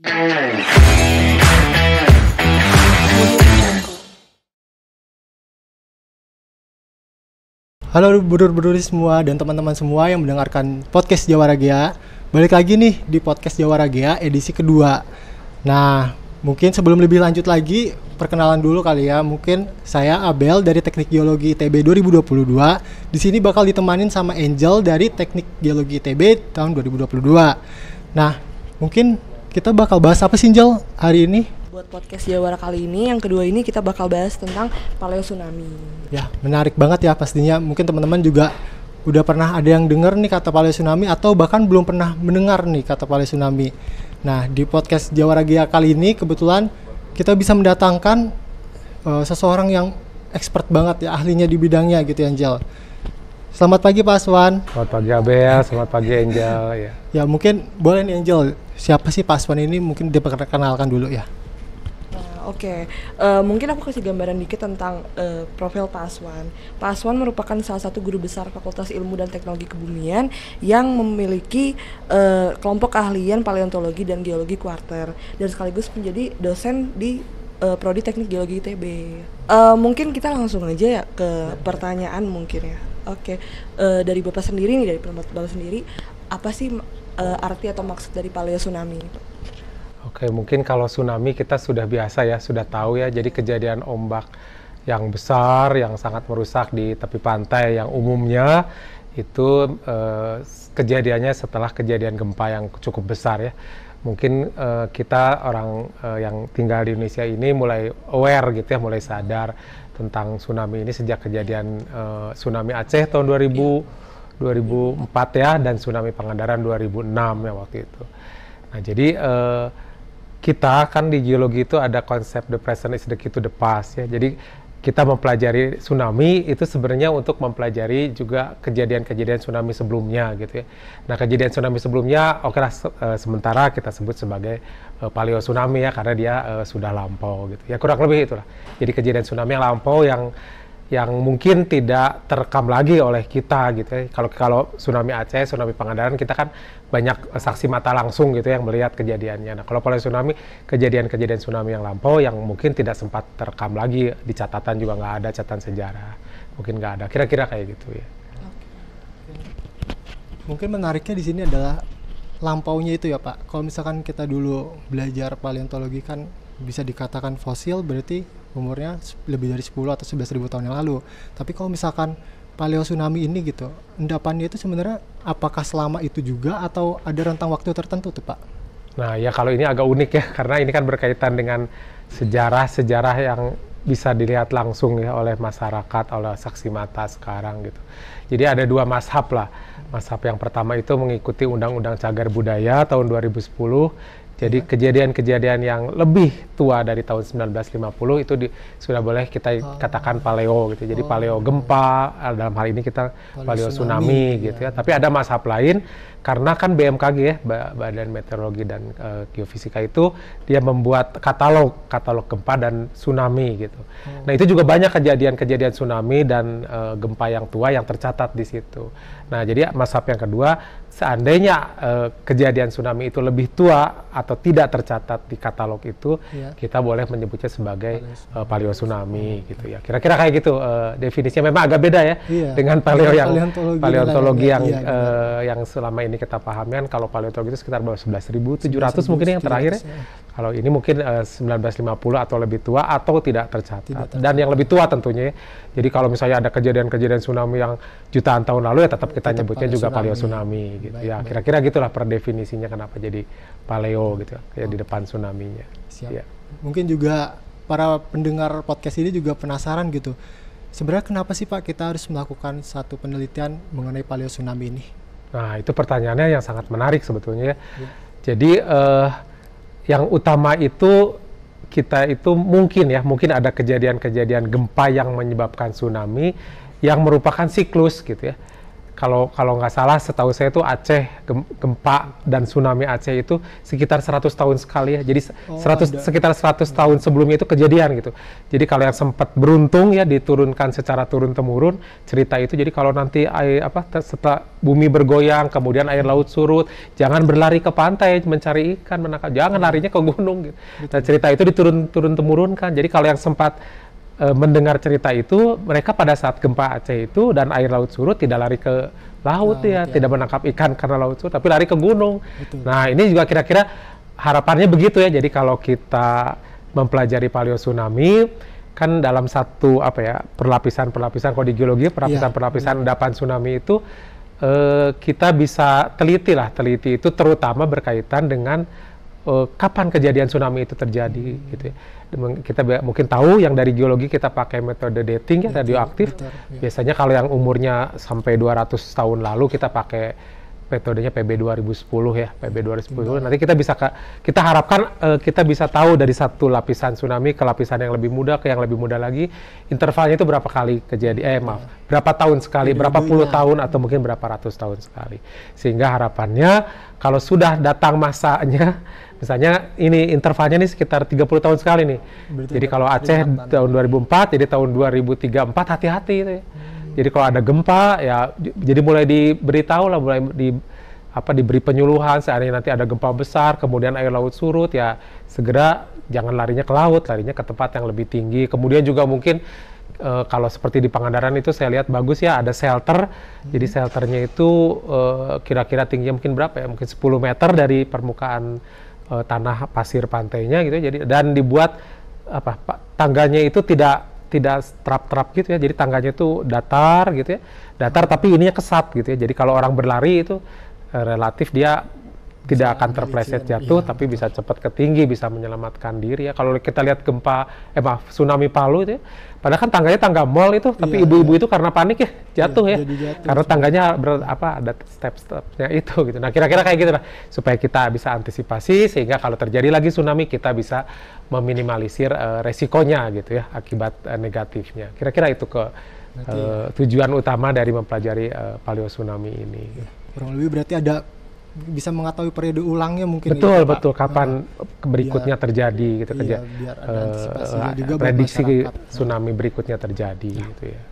Halo budur-budur semua dan teman-teman semua yang mendengarkan podcast Jawa Ragia. Balik lagi nih di podcast Jawa Ragia edisi kedua. Nah, mungkin sebelum lebih lanjut lagi, perkenalan dulu kali ya. Mungkin saya Abel dari Teknik Geologi ITB 2022. Di sini bakal ditemanin sama Angel dari Teknik Geologi ITB tahun 2022. Nah, mungkin kita bakal bahas apa sih Angel hari ini? buat podcast Jawara kali ini. Yang kedua ini kita bakal bahas tentang paleo tsunami. Ya, menarik banget ya pastinya. Mungkin teman-teman juga udah pernah ada yang dengar nih kata paleo tsunami atau bahkan belum pernah mendengar nih kata paleo tsunami. Nah, di podcast Jawara Gia kali ini kebetulan kita bisa mendatangkan uh, seseorang yang expert banget ya, ahlinya di bidangnya gitu ya, Angel. Selamat pagi Pak Aswan. Selamat pagi Abel, selamat pagi Angel ya. Ya, mungkin boleh nih Angel, siapa sih Pak Aswan ini mungkin diperkenalkan dulu ya. Oke, okay. uh, eh, mungkin aku kasih gambaran dikit tentang uh, profil Pak Aswan. Pak Aswan merupakan salah satu guru besar Fakultas Ilmu dan Teknologi Kebumian yang memiliki uh, kelompok keahlian paleontologi dan geologi kuarter dan sekaligus menjadi dosen di uh, prodi Teknik Geologi ITB. Uh, mungkin kita langsung aja ya ke pertanyaan mungkin ya. Oke, okay. uh, dari bapak sendiri nih dari bapak sendiri, apa sih uh, arti atau maksud dari paleo tsunami? Oke, mungkin kalau tsunami kita sudah biasa ya, sudah tahu ya. Jadi kejadian ombak yang besar, yang sangat merusak di tepi pantai yang umumnya itu eh, kejadiannya setelah kejadian gempa yang cukup besar ya. Mungkin eh, kita orang eh, yang tinggal di Indonesia ini mulai aware gitu ya, mulai sadar tentang tsunami ini sejak kejadian eh, tsunami Aceh tahun 2000 2004 ya dan tsunami Pangandaran 2006 ya waktu itu. Nah, jadi eh, kita kan di geologi itu ada konsep the present is the key to the past ya. Jadi kita mempelajari tsunami itu sebenarnya untuk mempelajari juga kejadian-kejadian tsunami sebelumnya gitu ya. Nah kejadian tsunami sebelumnya oke lah uh, sementara kita sebut sebagai uh, paleo tsunami ya karena dia uh, sudah lampau gitu ya kurang lebih itulah. Jadi kejadian tsunami yang lampau yang yang mungkin tidak terekam lagi oleh kita gitu ya. Kalau kalau tsunami Aceh, tsunami Pangandaran kita kan banyak saksi mata langsung gitu ya, yang melihat kejadiannya. Nah, kalau pada tsunami, kejadian-kejadian tsunami yang lampau yang mungkin tidak sempat terekam lagi di catatan juga nggak ada catatan sejarah. Mungkin nggak ada. Kira-kira kayak gitu ya. Mungkin menariknya di sini adalah lampaunya itu ya Pak. Kalau misalkan kita dulu belajar paleontologi kan bisa dikatakan fosil berarti umurnya lebih dari 10 atau 11 ribu tahun yang lalu tapi kalau misalkan paleo tsunami ini gitu endapannya itu sebenarnya apakah selama itu juga atau ada rentang waktu tertentu tuh pak nah ya kalau ini agak unik ya karena ini kan berkaitan dengan sejarah-sejarah yang bisa dilihat langsung ya oleh masyarakat, oleh saksi mata sekarang gitu. Jadi ada dua mashab lah. Mashab yang pertama itu mengikuti Undang-Undang Cagar Budaya tahun 2010 jadi kejadian-kejadian yang lebih tua dari tahun 1950 itu di, sudah boleh kita oh. katakan paleo gitu. Jadi oh. paleo gempa dalam hal ini kita paleo, paleo tsunami, tsunami gitu ya. ya. Tapi ada masa lain karena kan BMKG ya Badan Meteorologi dan uh, Geofisika itu dia membuat katalog katalog gempa dan tsunami gitu. Oh. Nah itu juga banyak kejadian-kejadian tsunami dan uh, gempa yang tua yang tercatat di situ. Nah jadi masa yang kedua seandainya uh, kejadian tsunami itu lebih tua atau tidak tercatat di katalog itu yeah. kita boleh menyebutnya sebagai uh, paleo tsunami gitu ya. Kira-kira kayak gitu uh, definisinya memang agak beda ya yeah. dengan paleo yang paleontologi, paleontologi yang yang, iya, uh, yang selama ini kita pahami kan kalau paleontologi itu sekitar 11.700 mungkin yang terakhir ya. Kalau ini mungkin uh, eh, 1950 atau lebih tua atau tidak tercatat. Tidak Dan yang lebih tua tentunya. Ya. Jadi kalau misalnya ada kejadian-kejadian tsunami yang jutaan tahun lalu ya tetap kita tetap nyebutnya paleo juga paleo tsunami gitu. Baik, ya kira-kira gitulah per definisinya kenapa jadi paleo gitu ya oh. di depan tsunami-nya. Siap. Ya. Mungkin juga para pendengar podcast ini juga penasaran gitu. Sebenarnya kenapa sih Pak kita harus melakukan satu penelitian mengenai paleo tsunami ini? Nah, itu pertanyaannya yang sangat menarik sebetulnya ya. ya. Jadi uh, yang utama itu kita itu mungkin ya, mungkin ada kejadian-kejadian gempa yang menyebabkan tsunami yang merupakan siklus gitu ya. Kalau kalau nggak salah setahu saya itu Aceh gem- gempa dan tsunami Aceh itu sekitar 100 tahun sekali ya. Jadi Oh, 100 ada. sekitar 100 tahun sebelumnya itu kejadian gitu. Jadi kalau yang sempat beruntung ya diturunkan secara turun temurun cerita itu. Jadi kalau nanti air apa te- setelah bumi bergoyang kemudian air laut surut, jangan berlari ke pantai mencari ikan menangkap, jangan larinya ke gunung gitu. Nah, cerita itu diturun turun temurunkan. Jadi kalau yang sempat eh, mendengar cerita itu, mereka pada saat gempa Aceh itu dan air laut surut tidak lari ke laut Laut, ya, ya. tidak menangkap ikan karena laut surut, tapi lari ke gunung. Betul. Nah ini juga kira-kira harapannya begitu ya. Jadi kalau kita mempelajari paleo tsunami, kan dalam satu apa ya perlapisan-perlapisan kalau di geologi Iya. perlapisan-perlapisan endapan tsunami itu eh, kita bisa teliti lah, teliti itu terutama berkaitan dengan eh, kapan kejadian tsunami itu terjadi gitu ya. Kita mungkin tahu yang dari geologi kita pakai metode dating ya radioaktif. betul, iya. Biasanya kalau yang umurnya sampai 200 tahun lalu kita pakai metodenya PB 2010 ya, PB 2010. Nanti kita bisa kita harapkan eh, kita bisa tahu dari satu lapisan tsunami ke lapisan yang lebih muda ke yang lebih muda lagi, intervalnya itu berapa kali kejadian eh maaf, berapa tahun sekali, berapa puluh tahun atau mungkin berapa ratus tahun sekali. Sehingga harapannya kalau sudah datang masanya Misalnya ini intervalnya nih sekitar 30 tahun sekali nih. Berarti jadi kalau Aceh tahun. 2004, jadi tahun 2034 hati-hati itu ya. Jadi kalau ada gempa ya jadi mulai diberitahu lah mulai di apa diberi penyuluhan seandainya nanti ada gempa besar kemudian air laut surut ya segera jangan larinya ke laut larinya ke tempat yang lebih tinggi. Kemudian juga mungkin eh, kalau seperti di Pangandaran itu saya lihat bagus ya ada shelter. Jadi shelternya itu eh, kira-kira tingginya mungkin berapa ya? Mungkin 10 meter dari permukaan eh, tanah pasir pantainya gitu jadi dan dibuat apa pa- tangganya itu tidak tidak terap-terap gitu ya. Jadi tangganya itu datar gitu ya. Datar tapi ininya kesat gitu ya. Jadi kalau orang berlari itu eh, relatif dia tidak akan terpleset jatuh iya, tapi bisa cepat ke tinggi bisa menyelamatkan diri. Ya kalau kita lihat gempa eh maaf tsunami Palu itu ya padahal kan tangganya tangga mall itu tapi Iya, ibu-ibu itu karena panik ya jatuh Iya, ya. jadi jatuh karena tangganya ber- apa ada step-stepnya itu gitu. Nah kira-kira kayak gitu lah supaya kita bisa antisipasi sehingga kalau terjadi lagi tsunami kita bisa meminimalisir eh, resikonya gitu ya akibat eh, negatifnya. Kira-kira itu ke eh, tujuan utama dari mempelajari eh, paleo tsunami ini. Kurang lebih berarti ada bisa mengetahui periode ulangnya mungkin betul ya, Pak? betul. Kapan berikutnya Biar- terjadi gitu iya, kerja biar ada antisipasinya juga buat prediksi tsunami berikutnya terjadi gitu ya.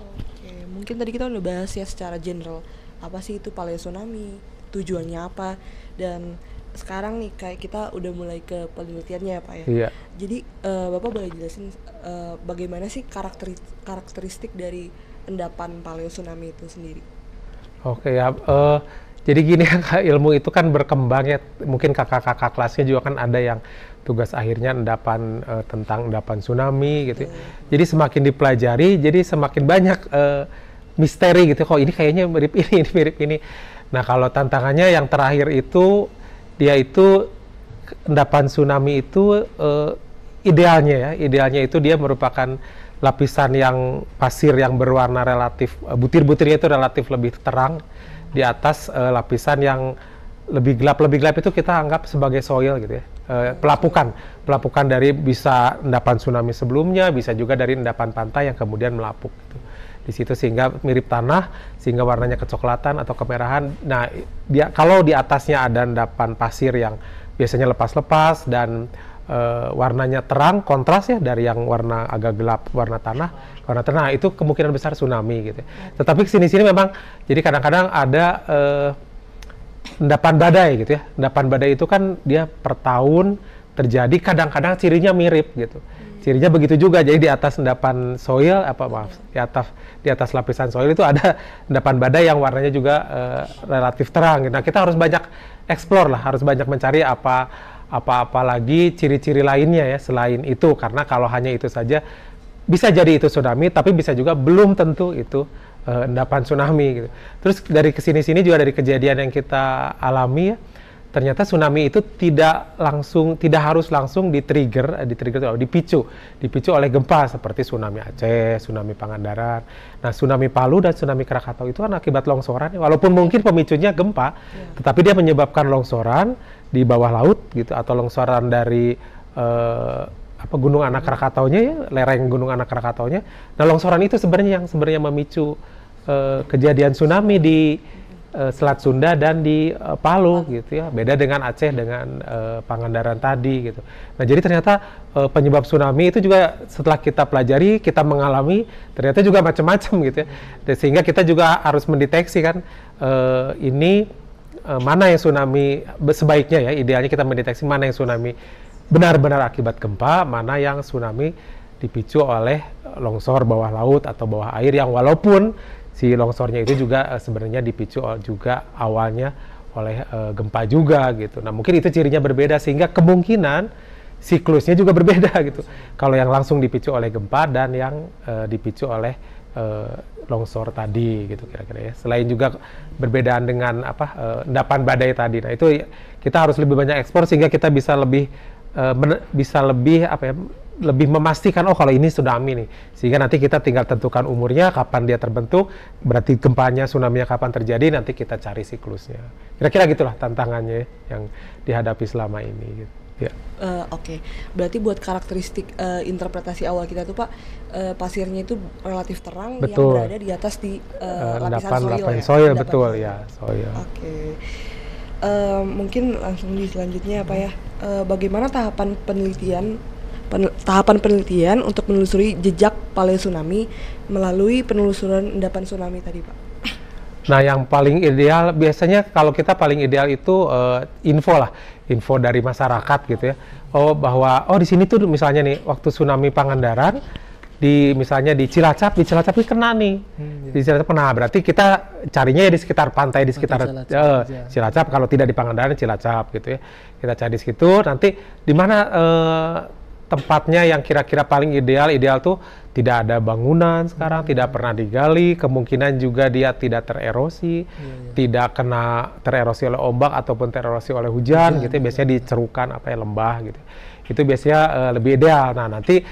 Oke, mungkin tadi kita udah bahas ya secara general apa sih itu paleo tsunami, tujuannya apa dan sekarang nih kayak kita udah mulai ke penelitiannya ya Pak ya. iya. Jadi eh, Bapak boleh jelasin eh, bagaimana sih karakteris karakteristik dari endapan paleo tsunami itu sendiri? Oke ya, eh, jadi gini Kak, ilmu itu kan berkembang ya. Mungkin kakak-kakak kelasnya juga kan ada yang tugas akhirnya endapan eh, tentang endapan tsunami gitu. ya. Jadi semakin dipelajari, jadi semakin banyak eh, misteri gitu. Kok ini kayaknya mirip ini, ini mirip ini. Nah kalau tantangannya yang terakhir itu dia itu endapan tsunami itu eh, idealnya ya, idealnya itu dia merupakan lapisan yang pasir yang berwarna relatif butir-butirnya itu relatif lebih terang di atas eh, lapisan yang lebih gelap. Lebih gelap itu kita anggap sebagai soil gitu ya. Eh, pelapukan. Pelapukan dari bisa endapan tsunami sebelumnya bisa juga dari endapan pantai yang kemudian melapuk gitu. Di situ sehingga mirip tanah sehingga warnanya kecoklatan atau kemerahan. Nah, dia kalau di atasnya ada endapan pasir yang biasanya lepas-lepas dan eh, warnanya terang kontras ya dari yang warna agak gelap warna tanah warna tanah itu kemungkinan besar tsunami gitu. ya. Tetapi sini-sini memang jadi kadang-kadang ada eh, endapan badai gitu ya. Endapan badai itu kan dia per tahun terjadi kadang-kadang cirinya mirip gitu. Cirinya begitu juga. Jadi di atas endapan soil apa maaf, di atas di atas lapisan soil itu ada endapan badai yang warnanya juga eh, relatif terang. gitu. Nah, kita harus banyak explore lah, harus banyak mencari apa apa-apa lagi ciri-ciri lainnya ya selain itu karena kalau hanya itu saja bisa jadi itu tsunami tapi bisa juga belum tentu itu eh, endapan tsunami gitu. Terus dari ke sini-sini juga dari kejadian yang kita alami ya, ternyata tsunami itu tidak langsung tidak harus langsung di-trigger, eh, di-trigger atau dipicu, dipicu oleh gempa seperti tsunami Aceh, tsunami Pangandaran. Nah, tsunami Palu dan tsunami Krakatau itu kan akibat longsoran, ya. walaupun mungkin pemicunya gempa, tetapi dia menyebabkan longsoran di bawah laut gitu atau longsoran dari eh, apa gunung anak Krakataunya ya, lereng gunung anak Krakataunya. Nah, longsoran itu sebenarnya yang sebenarnya memicu uh, kejadian tsunami di uh, Selat Sunda dan di uh, Palu gitu ya. Beda dengan Aceh dengan uh, Pangandaran tadi gitu. Nah, jadi ternyata uh, penyebab tsunami itu juga setelah kita pelajari, kita mengalami ternyata juga macam-macam gitu ya. Sehingga kita juga harus mendeteksi kan uh, ini uh, mana yang tsunami sebaiknya ya, idealnya kita mendeteksi mana yang tsunami benar-benar akibat gempa, mana yang tsunami dipicu oleh longsor bawah laut atau bawah air yang walaupun si longsornya itu juga uh, sebenarnya dipicu juga awalnya oleh uh, gempa juga gitu. Nah mungkin itu cirinya berbeda sehingga kemungkinan siklusnya juga berbeda gitu. Kalau yang langsung dipicu oleh gempa dan yang dipicu oleh uh, longsor tadi gitu kira-kira ya. Selain juga berbedaan dengan apa uh, endapan badai tadi. Nah itu kita harus lebih banyak ekspor sehingga kita bisa lebih uh, bisa lebih apa ya lebih memastikan oh kalau ini tsunami nih sehingga nanti kita tinggal tentukan umurnya kapan dia terbentuk berarti gempanya tsunami kapan terjadi nanti kita cari siklusnya kira-kira gitulah tantangannya yang dihadapi selama ini gitu. Ya. Uh, Oke, okay. berarti buat karakteristik uh, interpretasi awal kita tuh pak uh, pasirnya itu relatif terang betul. yang berada di atas di uh, uh, lapisan soil, ya? soil betul ya soil. Oke. Okay. Uh, mungkin langsung di selanjutnya apa ya? Uh, bagaimana tahapan penelitian pen, tahapan penelitian untuk menelusuri jejak paleo tsunami melalui penelusuran endapan tsunami tadi, Pak? Nah, yang paling ideal biasanya kalau kita paling ideal itu uh, info lah, info dari masyarakat gitu ya. Oh, bahwa oh di sini tuh misalnya nih waktu tsunami Pangandaran di misalnya di Cilacap, di Cilacap ini kena nih. Hmm, iya. Di Cilacap kena, berarti kita carinya ya di sekitar pantai di sekitar Cilacap, uh, Cilacap kalau tidak di Pangandaran Cilacap gitu ya. Kita cari di situ nanti di mana uh, tempatnya yang kira-kira paling ideal ideal tuh tidak ada bangunan sekarang hmm. tidak pernah digali kemungkinan juga dia tidak tererosi yeah, yeah. tidak kena tererosi oleh ombak ataupun tererosi oleh hujan, hujan gitu ya. biasanya yeah. dicerukan apa ya lembah gitu itu biasanya uh, lebih ideal nah nanti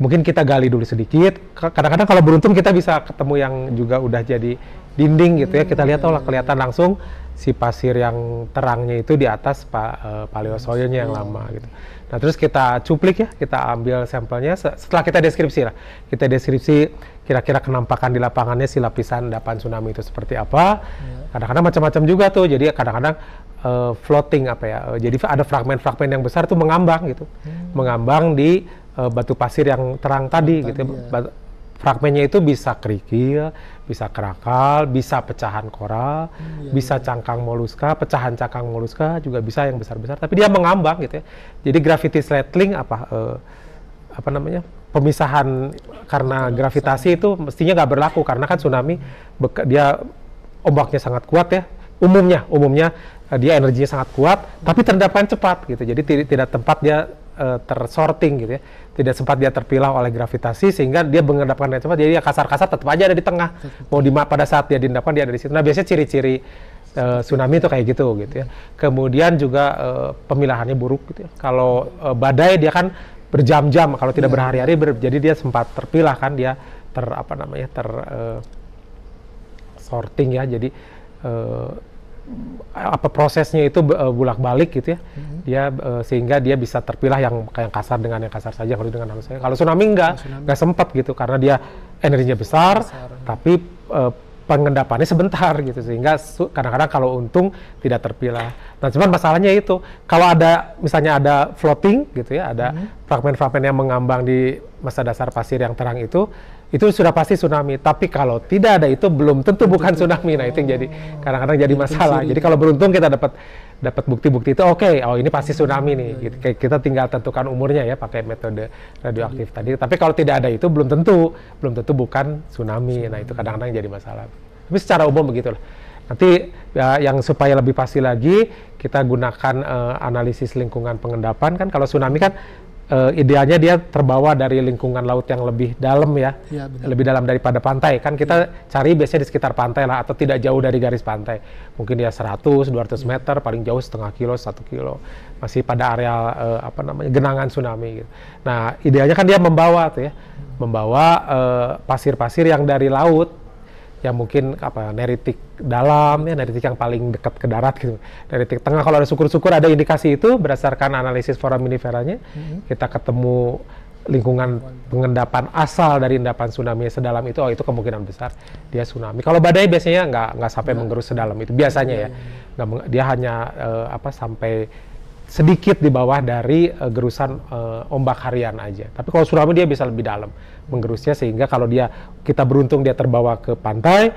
mungkin kita gali dulu sedikit kadang-kadang kalau beruntung kita bisa ketemu yang juga udah jadi dinding gitu ya kita lihat oh kelihatan langsung si pasir yang terangnya itu di atas pak uh, paleosoilnya yang lama gitu Nah terus kita cuplik ya, kita ambil sampelnya. Setelah kita deskripsi lah, kita deskripsi kira-kira kenampakan di lapangannya si lapisan endapan tsunami itu seperti apa. Iya. Kadang-kadang macam-macam juga tuh. Jadi kadang-kadang uh, floating apa ya. Uh, jadi ada fragmen-fragmen yang besar tuh mengambang gitu, hmm. mengambang di uh, batu pasir yang terang tadi, tadi gitu. Ya. Fragmennya itu bisa kerikil, bisa kerakal, bisa pecahan koral, hmm, iya, bisa iya. cangkang moluska, pecahan cangkang moluska juga bisa yang besar-besar. Tapi dia mengambang gitu ya. Jadi gravity settling apa uh, apa namanya pemisahan karena gravitasi itu mestinya nggak berlaku karena kan tsunami dia ombaknya sangat kuat ya. Umumnya umumnya uh, dia energinya sangat kuat, tapi terendapkan cepat gitu. Jadi tidak tempat dia uh, tersorting gitu ya. Tidak sempat dia terpilah oleh gravitasi sehingga dia mengendapkan dengan cepat jadi ya kasar-kasar tetap aja ada di tengah. Mau di pada saat dia diendapkan dia ada di situ. Nah biasanya ciri-ciri uh, tsunami itu kayak gitu gitu ya. Kemudian juga uh, pemilahannya buruk gitu ya. Kalau uh, badai dia kan berjam-jam kalau tidak iya. berhari-hari ber, jadi dia sempat terpilah kan dia ter apa namanya ter uh, sorting ya. Jadi uh, apa prosesnya itu uh, bolak-balik gitu ya. Mm-hmm. Dia uh, sehingga dia bisa terpilah yang kayak kasar dengan yang kasar saja kalau dengan halus saja. Kalau tsunami enggak, enggak sempat gitu karena dia energinya besar, besar. tapi uh, pengendapannya sebentar gitu sehingga kadang-kadang kalau untung tidak terpilah. Nah, cuman masalahnya itu kalau ada misalnya ada floating gitu ya, ada mm-hmm. fragmen-fragmen yang mengambang di masa dasar pasir yang terang itu itu sudah pasti tsunami. Tapi kalau tidak ada itu belum tentu bukan tsunami. Nah, itu yang jadi kadang-kadang jadi masalah. Jadi kalau beruntung kita dapat dapat bukti-bukti itu oke, okay, oh ini pasti tsunami nih. Gitu. Kita tinggal tentukan umurnya ya pakai metode radioaktif tadi. Tapi kalau tidak ada itu belum tentu, belum tentu bukan tsunami. Nah, itu kadang-kadang jadi masalah. Tapi secara umum begitulah. Nanti ya, yang supaya lebih pasti lagi kita gunakan uh, analisis lingkungan pengendapan kan kalau tsunami kan uh, idealnya dia terbawa dari lingkungan laut yang lebih dalam ya, ya lebih dalam daripada pantai. Kan kita ya. cari biasanya di sekitar pantai lah atau tidak jauh dari garis pantai. Mungkin dia 100, 200 ya. meter, paling jauh setengah kilo, satu kilo. Masih pada area uh, apa namanya genangan tsunami. Gitu. Nah idealnya kan dia membawa tuh ya, membawa eh, pasir-pasir uh, yang dari laut yang mungkin apa neritik dalam ya neritik yang paling dekat ke darat gitu neritik tengah kalau ada syukur-syukur ada indikasi itu berdasarkan analisis foraminiferanya mm-hmm. kita ketemu lingkungan pengendapan asal dari endapan tsunami sedalam itu, oh itu kemungkinan besar dia tsunami. Kalau badai biasanya nggak nggak sampai menggerus sedalam itu biasanya ya, nggak meng- dia hanya eh, apa sampai sedikit di bawah dari eh, gerusan eh, ombak harian aja. Tapi kalau tsunami dia bisa lebih dalam menggerusnya sehingga kalau dia kita beruntung dia terbawa ke pantai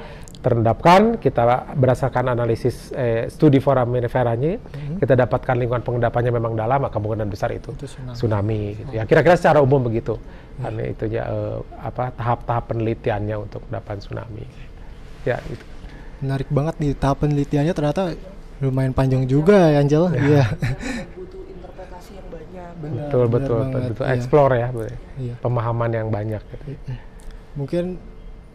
terendapkan kita berdasarkan analisis eh, studi foraminiferanya kita dapatkan lingkungan pengendapannya memang dalam maka kemungkinan besar itu, Itu tsunami. tsunami gitu ya. Kira-kira secara umum begitu. Kan itu ya eh, apa tahap-tahap penelitiannya untuk endapan tsunami. Ya itu. Menarik banget nih tahap penelitiannya ternyata lumayan panjang juga ya Angel. Iya. butuh interpretasi yang banyak Benar, betul benar betul banget, betul iya. explore ya. Iya. pemahaman yang banyak gitu. Mungkin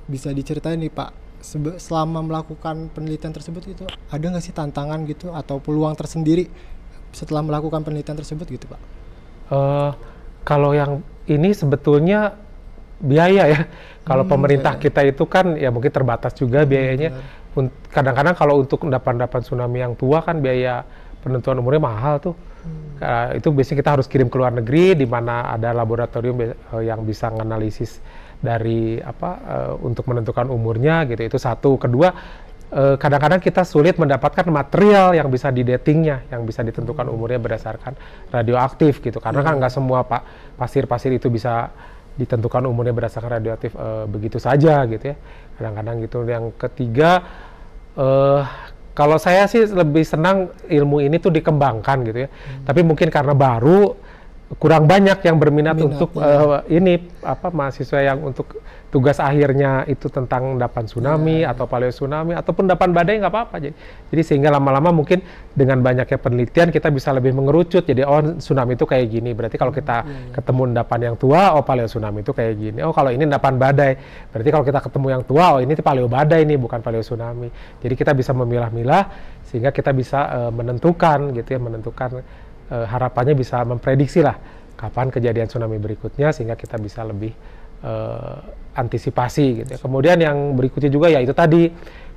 bisa diceritain nih Pak, sebe- selama melakukan penelitian tersebut itu ada nggak sih tantangan gitu atau peluang tersendiri setelah melakukan penelitian tersebut gitu Pak? Eh, kalau yang ini sebetulnya biaya ya. Kalau Hmm, pemerintah biaya. kita itu kan ya mungkin terbatas juga biayanya. Un- Kadang-kadang kalau untuk endapan-endapan tsunami yang tua kan biaya penentuan umurnya mahal tuh. Ka- itu biasanya kita harus kirim ke luar negeri di mana ada laboratorium eh, yang bisa menganalisis dari apa eh, untuk menentukan umurnya gitu. Itu satu. Kedua eh, kadang-kadang kita sulit mendapatkan material yang bisa didatingnya, yang bisa ditentukan umurnya berdasarkan radioaktif gitu. Karena kan nggak semua pak pasir-pasir itu bisa ditentukan umurnya berdasarkan radioaktif eh, begitu saja gitu ya. Kadang-kadang gitu. Yang ketiga eh kalau saya sih lebih senang ilmu ini tuh dikembangkan gitu ya. Tapi mungkin karena baru kurang banyak yang berminat Minat, untuk ya. eh, ini apa mahasiswa yang untuk tugas akhirnya itu tentang endapan tsunami atau paleo tsunami ataupun endapan badai nggak apa-apa. Jadi jadi sehingga lama-lama mungkin dengan banyaknya penelitian kita bisa lebih mengerucut. Jadi oh tsunami itu kayak gini. Berarti kalau kita ketemu endapan yang tua oh paleo tsunami itu kayak gini. Oh kalau ini endapan badai. Berarti kalau kita ketemu yang tua oh ini tuh paleo badai nih bukan paleo tsunami. Jadi kita bisa memilah-milah sehingga kita bisa eh, menentukan gitu ya menentukan eh, harapannya bisa memprediksi lah kapan kejadian tsunami berikutnya sehingga kita bisa lebih eh, antisipasi gitu ya. Kemudian yang berikutnya juga ya itu tadi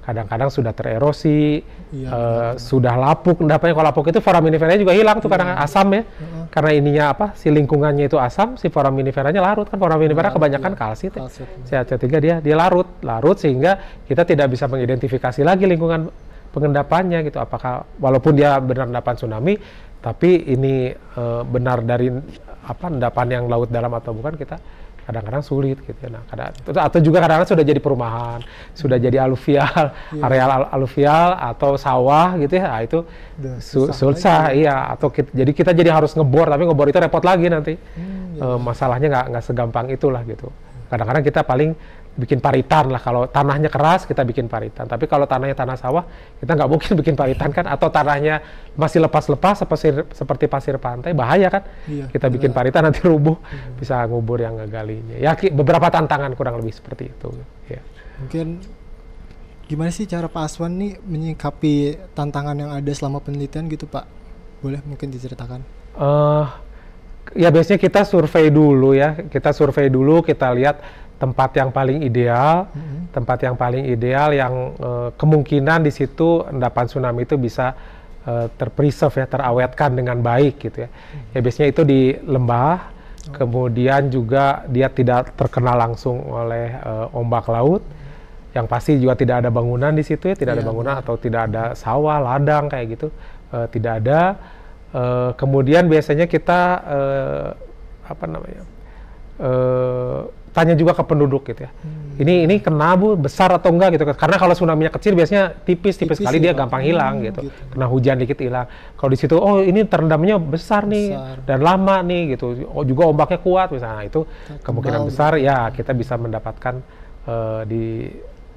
kadang-kadang sudah tererosi, Iya, eh, sudah lapuk, endapanya kalau lapuk itu foraminiferanya juga hilang tuh karena asam ya. Karena ininya apa? Si lingkungannya itu asam, si foraminiferanya larut kan foraminifera Larut, kebanyakan iya. kalsit. ya. Kalsit. CH3 dia dia larut, larut sehingga kita tidak bisa mengidentifikasi lagi lingkungan pengendapannya gitu. Apakah walaupun dia benar endapan tsunami, tapi ini eh, benar dari apa endapan yang laut dalam atau bukan kita kadang-kadang sulit gitu ya. Nah, kadang, atau juga kadang-kadang sudah jadi perumahan, sudah jadi aluvial, areal al- aluvial atau sawah gitu ya. Nah, itu Udah su- susah susah iya atau kita, jadi kita jadi harus ngebor tapi ngebor itu repot lagi nanti. Eh, masalahnya nggak nggak segampang itulah gitu. Kadang-kadang kita paling bikin paritan lah. Kalau tanahnya keras kita bikin paritan. Tapi kalau tanahnya tanah sawah kita nggak mungkin bikin paritan kan? Atau tanahnya masih lepas-lepas seperti seperti pasir pantai bahaya kan? Iya, kita bikin paritan nanti rubuh bisa ngubur yang ngegalinya. Ya beberapa tantangan kurang lebih seperti itu ya. Mungkin gimana sih cara Pak Aswan nih menyikapi tantangan yang ada selama penelitian gitu Pak? Boleh mungkin diceritakan? eh ya biasanya kita survei dulu ya. Kita survei dulu kita lihat tempat yang paling ideal tempat yang paling ideal yang eh, kemungkinan di situ endapan tsunami itu bisa eh, terpreserve ya terawetkan dengan baik gitu ya. Ya biasanya itu di lembah kemudian juga dia tidak terkena langsung oleh eh, ombak laut. Yang pasti juga tidak ada bangunan di situ ya tidak ada Iya, bangunan atau tidak ada sawah ladang kayak gitu Eh, tidak ada. Eh, kemudian biasanya kita eh, apa namanya eh, tanya juga ke penduduk gitu ya ini ini kena bu besar atau enggak gitu karena kalau tsunami kecil biasanya tipis tipis, Tipis sekali ya, dia Pak. gampang hilang Hmm, gitu. gitu. kena hujan dikit hilang kalau di situ oh ini terendamnya besar nih Besar. dan lama nih gitu oh juga ombaknya kuat misalnya Nah, itu kemungkinan besar ya kita bisa mendapatkan eh, di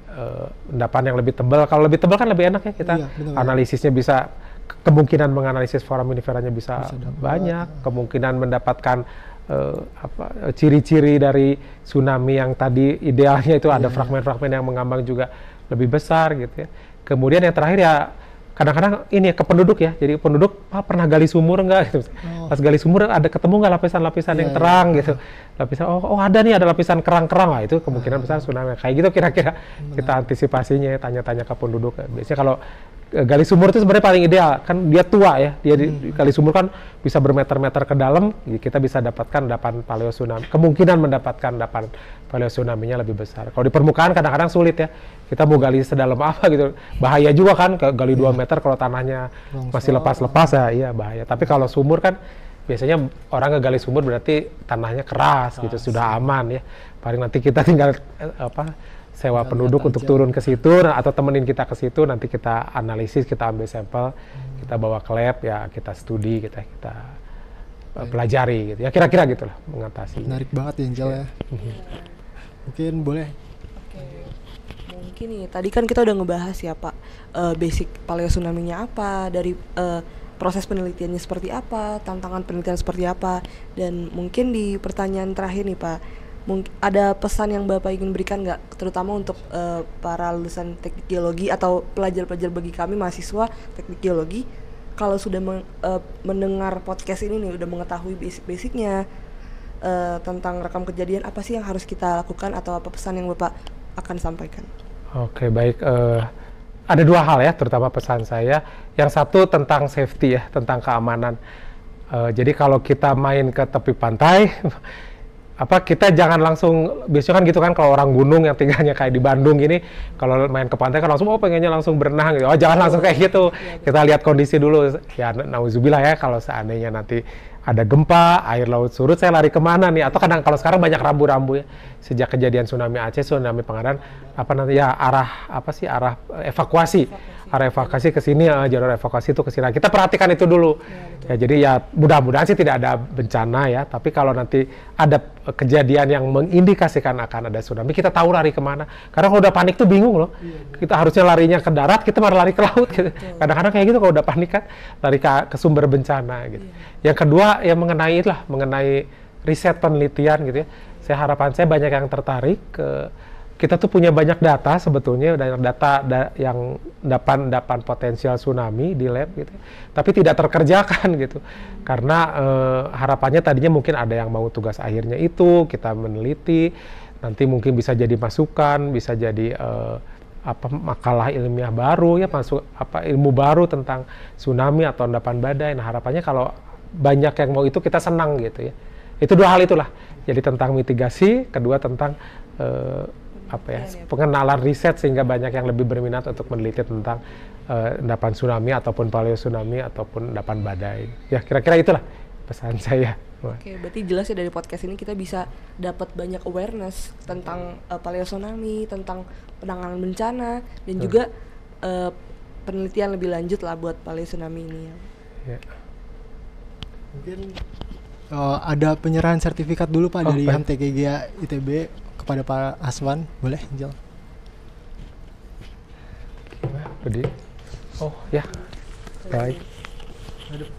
eh, endapan yang lebih tebal kalau lebih tebal kan lebih enak ya kita Iya, benar. analisisnya bisa ke- kemungkinan menganalisis foraminiferanya bisa, Bisa dapat, banyak kemungkinan mendapatkan eh, apa eh, ciri-ciri dari tsunami yang tadi idealnya itu Iya, ada fragmen-fragmen yang mengambang juga lebih besar gitu ya. Kemudian yang terakhir ya kadang-kadang ini ya, ke penduduk ya. Jadi penduduk Pak, pernah gali sumur enggak gitu. Oh. pas gali sumur ada ketemu nggak lapisan-lapisan Iya, yang iya. terang? Gitu. Lapisan oh, oh ada nih ada lapisan kerang-kerang. Lah itu kemungkinan besar tsunami. Kayak gitu kira-kira. Kita antisipasinya tanya-tanya ke penduduk. Biasanya kalau gali sumur itu sebenarnya paling ideal. Kan dia tua ya dia di, di gali sumur kan bisa bermeter-meter ke dalam kita bisa dapatkan endapan paleo tsunami kemungkinan mendapatkan endapan paleo tsunami-nya lebih besar. Kalau di permukaan kadang-kadang sulit ya kita mau gali sedalam apa gitu. Bahaya juga kan gali 2 meter kalau tanahnya masih lepas-lepas ya iya bahaya. Tapi kalau sumur kan biasanya orang ngegali sumur berarti tanahnya keras gitu sudah aman ya. Paling nanti kita tinggal eh, apa sewa penduduk untuk aja. turun ke situ nah, atau temenin kita ke situ nanti kita analisis kita ambil sampel Hmm. kita bawa ke lab ya kita studi kita kita uh, pelajari gitu ya kira-kira gitulah mengatasi Menarik banget ya Angel ya. Mungkin boleh Oke, mungkin nih tadi kan kita udah ngebahas ya Pak eh, basic paleo tsunami-nya apa dari eh, proses penelitiannya seperti apa, tantangan penelitian seperti apa, dan mungkin di pertanyaan terakhir nih Pak, ada pesan yang Bapak ingin berikan nggak, terutama untuk eh, para lulusan teknik geologi atau pelajar-pelajar bagi kami mahasiswa teknik geologi, kalau sudah men- eh, mendengar podcast ini nih udah mengetahui basic-basicnya eh, tentang rekam kejadian apa sih yang harus kita lakukan atau apa pesan yang Bapak akan sampaikan? Oke baik eh, ada dua hal ya terutama pesan saya. Yang satu tentang safety ya tentang keamanan. Eh, jadi kalau kita main ke tepi pantai apa kita jangan langsung biasanya kan gitu kan kalau orang gunung yang tinggalnya kayak di Bandung ini kalau main ke pantai kan langsung oh pengennya langsung berenang gitu. Oh jangan langsung kayak gitu. Kita lihat kondisi dulu. Ya nauzubillah ya kalau seandainya nanti ada gempa air laut surut saya lari ke mana nih? Atau kadang kalau sekarang banyak rambu-rambu ya. Sejak kejadian tsunami Aceh tsunami Pangandaran apa nanti ya arah apa sih arah evakuasi. Arah evakuasi ke sini eh, jalur evakuasi itu ke sini. Nah, kita perhatikan itu dulu. Ya jadi ya mudah-mudahan sih tidak ada bencana ya. Tapi kalau nanti ada kejadian yang mengindikasikan akan ada tsunami kita tahu lari ke mana. Karena kalau udah panik tuh bingung loh. Kita harusnya larinya ke darat kita malah lari ke laut gitu. Kadang-kadang kayak gitu kalau udah panik kan lari ke, ke sumber bencana gitu. Yang kedua yang mengenai lah mengenai riset penelitian gitu ya. Saya harapan saya banyak yang tertarik ke kita tuh punya banyak data sebetulnya banyak data da- yang dapat dapat potensial tsunami di lab gitu tapi tidak terkerjakan gitu. Karena eh, harapannya tadinya mungkin ada yang mau tugas akhirnya itu kita meneliti nanti mungkin bisa jadi masukan bisa jadi eh, apa makalah ilmiah baru ya masuk apa ilmu baru tentang tsunami atau endapan badai. Nah harapannya kalau banyak yang mau itu kita senang gitu ya. Itu dua hal itulah. Jadi tentang mitigasi kedua tentang eh, apa ya pengenalan riset sehingga banyak yang lebih berminat untuk meneliti tentang eh, endapan tsunami ataupun paleo tsunami ataupun endapan badai ya kira-kira itulah pesan saya Oke, berarti jelas ya dari podcast ini kita bisa dapat banyak awareness tentang uh, paleo tsunami, tentang penanganan bencana dan juga uh, penelitian lebih lanjut lah buat paleo tsunami ini ya. ya. mungkin eh, ada penyerahan sertifikat dulu Pak Oh, dari baik. HMTGG ITB kepada Pak Aswan. Boleh Angel? jadi oh ya baik Aduh.